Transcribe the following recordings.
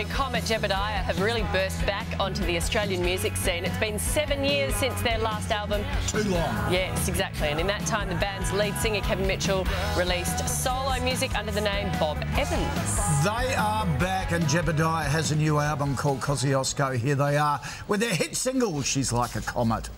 a comet, Jebediah have really burst back onto the Australian music scene. It's been seven years since their last album. Too long. Yes, exactly. And in that time, the band's lead singer, Kevin Mitchell, released solo music under the name Bob Evans. They are back, and Jebediah has a new album called Kosciuszko. Here they are with their hit single, She's Like a Comet.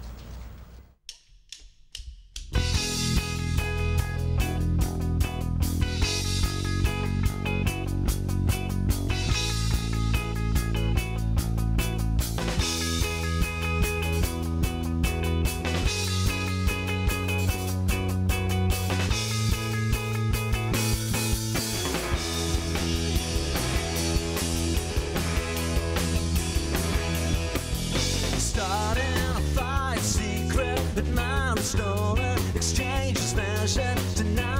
That stolen. Exchange is fashion, denial.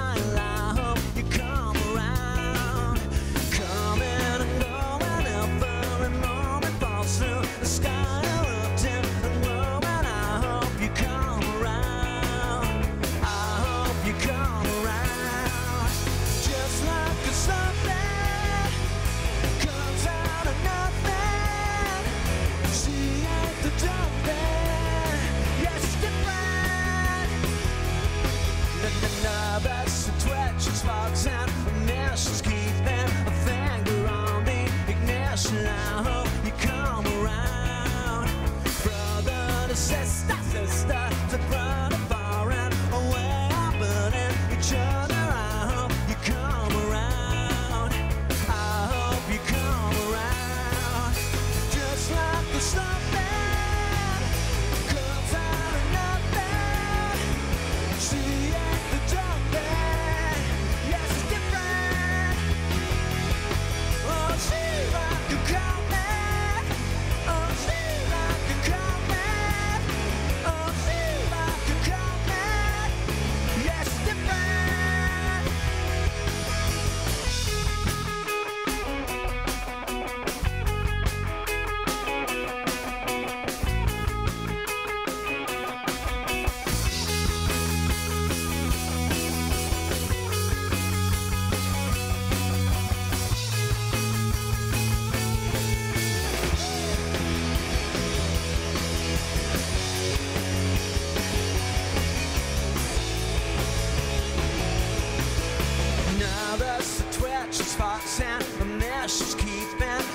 Nervous, the like a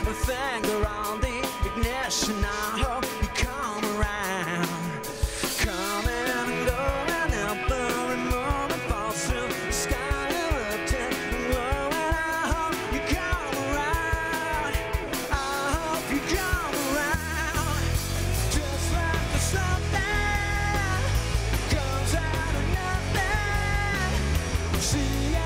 a finger on the ignition. I hope you come around. Coming and going, every moment falls through the sky, erupting and glowing. I hope you come around. I hope you come around. Just like the something comes out of nothing. She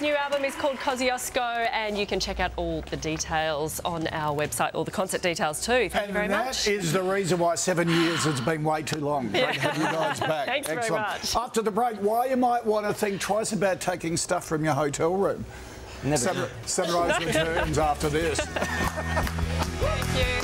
up. Jebediah's new album is called Kosciuszko, and you can check out all the details on our website, all the concert details too. Thank you very and much. that is the reason why seven years has been way too long. Great to have you guys back. Thanks very Excellent. much. After the break, why you might want to think twice about taking stuff from your hotel room. Never Sun- Sunrise returns after this. Thank you.